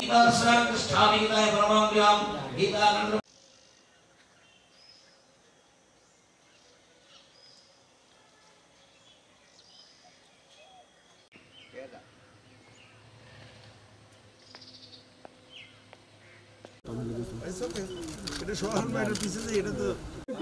गीताश्रष्ठामि गीताय परमाङ्ग्र्यां गीतानन्द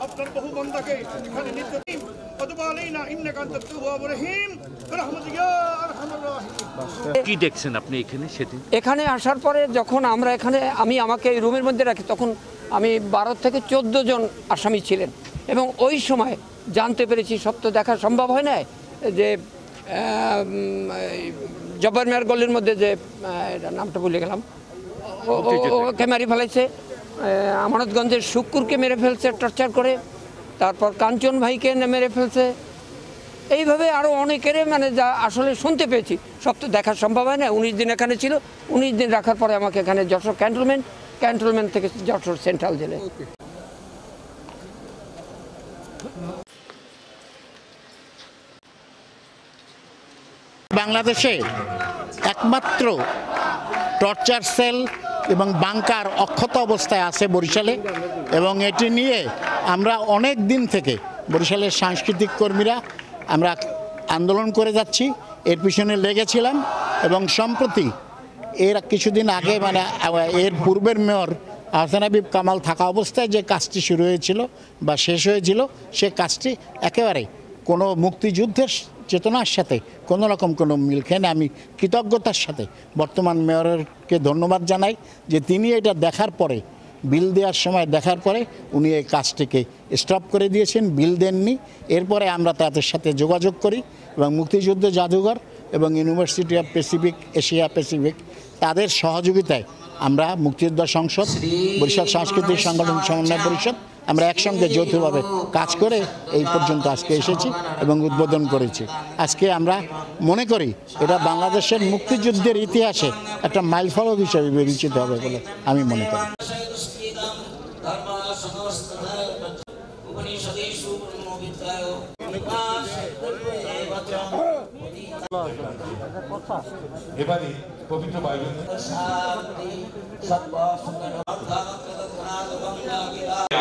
আপনার বহু বন্দাকে এখানে রাহিম। কি দেখছেন আপনি এখানে সেদিন? এখানে আসার পরে যখন আমরা এখানে আমি আমাকে এই রুমের মধ্যে রাখি তখন আমি বারো থেকে চোদ্দ জন আসামি ছিলেন। এবং ওই সময় জানতে পেরেছি সত্য দেখা সম্ভব হয় না যে জব্বার মেয়ার গলির মধ্যে যে নামটা ভুলে গেলাম। ও- ওকে ফেলাইছে। আমানতগঞ্জের শুক্কুরকে মেরে ফেলছে, টর্চার করে। তারপর কাঞ্চন ভাইকে মেরে ফেলছে। এইভাবে আরও অনেকের মানে যা আসলে শুনতে পেয়েছি। সব তো দেখা সম্ভব হয় না, উনিশ দিন এখানে ছিল। উনিশ দিন রাখার পরে আমাকে এখানে যশোর ক্যান্টনমেন্ট ক্যান্টনমেন্ট থেকে যশোর সেন্ট্রাল জেলে। বাংলাদেশে একমাত্র টর্চার সেল এবং বাংকার অক্ষত অবস্থায় আছে বরিশালে এবং এটি নিয়ে আমরা অনেক দিন থেকে বরিশালের সাংস্কৃতিক কর্মীরা আমরা আন্দোলন করে যাচ্ছি। এর পিছনে লেগেছিলাম এবং সম্প্রতি এর কিছুদিন আগে মানে এর পূর্বের মেয়র আহসান হাবিব কামাল থাকা অবস্থায় যে কাজটি শুরু হয়েছিল বা শেষ হয়েছিল, সে কাজটি একেবারে কোনো মুক্তিযুদ্ধের চেতনার সাথে, কোনো রকম কোনো মিল খেয়ে। আমি কৃতজ্ঞতার সাথে বর্তমান মেয়রকে ধন্যবাদ জানাই যে তিনি এটা দেখার পরে, বিল দেওয়ার সময় দেখার পরে উনি এই কাজটিকে স্টপ করে দিয়েছেন, বিল দেননি এরপরে আমরা তাদের সাথে যোগাযোগ করি এবং মুক্তিযুদ্ধ জাদুঘর এবং university of pacific Asia pacific তাদের সহযোগিতায় আমরা মুক্তিযোদ্ধা সংসদ, বরিশাল সাংস্কৃতিক সংগঠন সমন্বয় পরিষদ আমরা একসঙ্গে যৌথভাবে কাজ করে এই পর্যন্ত আজকে এসেছি এবং উদ্বোধন করেছি। আজকে আমরা মনে করি এটা বাংলাদেশের মুক্তিযুদ্ধের ইতিহাসে একটা মাইলফলক হিসেবে বিবেচিত হবে বলে আমি মনে করি। এবারে পবিত্র বাইবেল।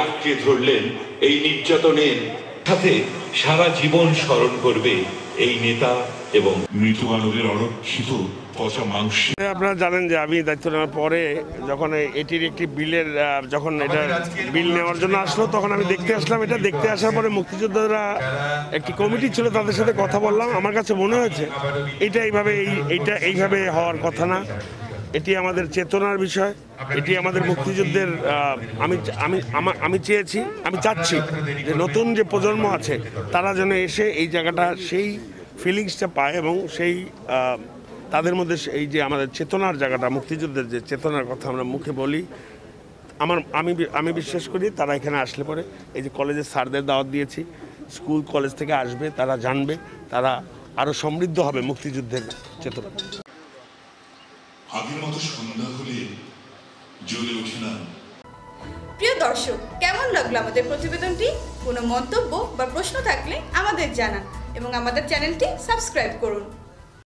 আটকে ধরলেন এই নির্যাতনের সাথে সারা জীবন স্মরণ করবে এই নেতা এবং মৃত মানবের অরক্ষিত পচা মাংস। আপনারা জানেন যে আমি দায়িত্ব নেওয়ার পরে যখন এটির একটি বিলের যখন এটা বিল নেওয়ার জন্য আসলো তখন আমি দেখতে আসলাম। এটা দেখতে আসার পরে মুক্তিযোদ্ধারা একটি কমিটি ছিল তাদের সাথে কথা বললাম। আমার কাছে মনে হয়েছে এটা এইভাবে এই এইটা এইভাবে হওয়ার কথা না। এটি আমাদের চেতনার বিষয়, এটি আমাদের মুক্তিযুদ্ধের আমি আমি, আমা- চেয়েছি, আমি চাচ্ছি যে নতুন যে প্রজন্ম আছে, তারা যেন এসে এই জায়গাটা সেই ফিলিংসটা পায় এবং সেই তাদের মধ্যে এই যে আমাদের চেতনার জায়গাটা, মুক্তিযুদ্ধের যে চেতনার কথা আমরা মুখে বলি, আমার, আমি আমি বিশ্বাস করি তারা এখানে আসলে পরে, এই যে কলেজের স্যারদের দাওয়াত দিয়েছি স্কুল কলেজ থেকে আসবে, তারা জানবে, তারা আরও সমৃদ্ধ হবে মুক্তিযুদ্ধের চেতনা। আগের মতো সন্ধ্যা হলে জ্বলে ওঠে না। প্রিয় দর্শক, কেমন লাগল আমাদের প্রতিবেদনটি? কোনো মন্তব্য বা প্রশ্ন থাকলে আমাদের জানান এবং আমাদের চ্যানেলটি সাবস্ক্রাইব করুন।